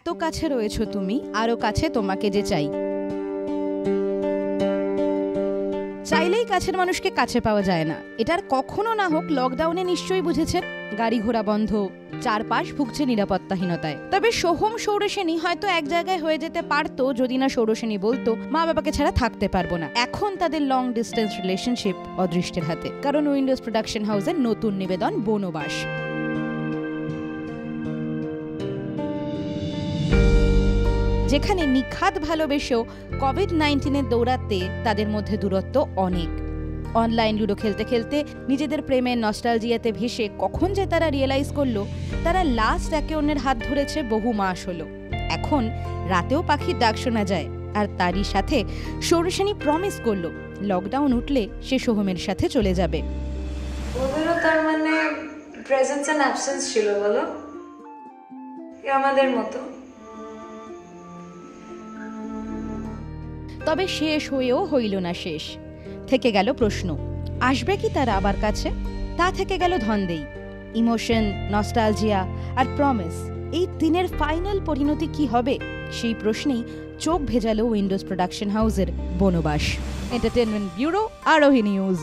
এত কাছে রয়েছো তুমি, আরও কাছে তোমাকে যে চাই। চাইলেই কাছের মানুষকে কাছে পাওয়া যায় না। এটার কখনো না হোক লকডাউনে নিশ্চয়ই বুঝেছেন, গাড়ি ঘোড়া বন্ধ, চারপাশ ভুগছে নিরাপত্তাহীনতায়। তবে সোহম সৌরসেনী হয়তো এক জায়গায় হয়ে যেতে পারতো, যদি না সৌরসেনী বলতো মা বাবাকে ছাড়া থাকতে পারব না। এখন তাদের লং ডিস্টেন্স রিলেশনশিপ অদৃষ্টের হাতে। কারণ উইন্ডোজ প্রোডাকশন হাউসের নতুন নিবেদন বনবাস। যেখানে নিখাত ভালোবেসেও কোভিড নাইন্টিনের দৌড়াতে তাদের মধ্যে দূরত্ব অনেক। অনলাইন লুডো খেলতে খেলতে নিজেদের প্রেমের নস্টালজিয়াতে ভেসে কখন যে তারা রিয়েলাইজ করল, তারা লাস্ট একে অন্যের হাত ধরেছে বহু মাস হলো। এখন রাতেও পাখির ডাক শোনা যায় আর তারই সাথে সৌরসেনী প্রমিস করল লকডাউন উঠলে সে সোহমের সাথে চলে যাবে। ওদেরও তার মানে প্রেজেন্স অ্যান্ড অ্যাবসেন্স ছিল বলো? আমাদের মতো। তবে শেষ হয়েও হইল না শেষ। থেকে গেল প্রশ্ন, আসবে কি তারা আবার কাছে? তা থেকে গেল ধন্দেই। ইমোশন, নস্টালজিয়া আর প্রমিস, এই তিনের ফাইনাল পরিণতি কি হবে? সেই প্রশ্নেই চোখ ভেজালো উইন্ডোজ প্রোডাকশন হাউসের বনবাস। এন্টারটেনমেন্ট ব্যুরো, আরোহী নিউজ।